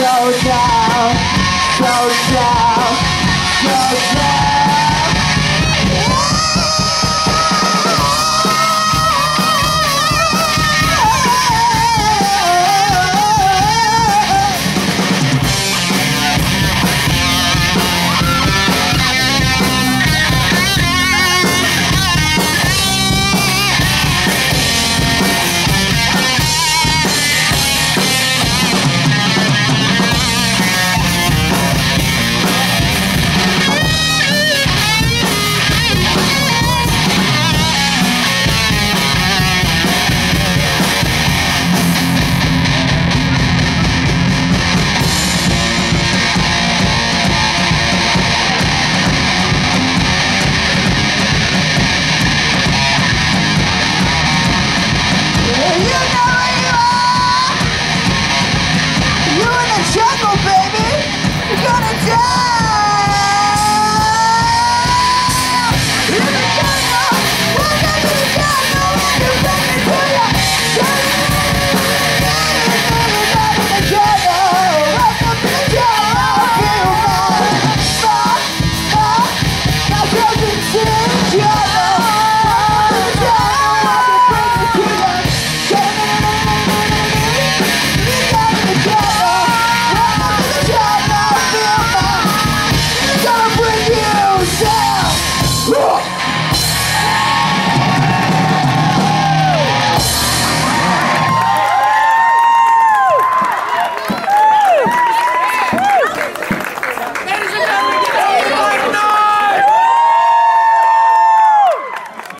so dark.